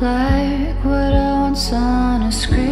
like what I once on a screen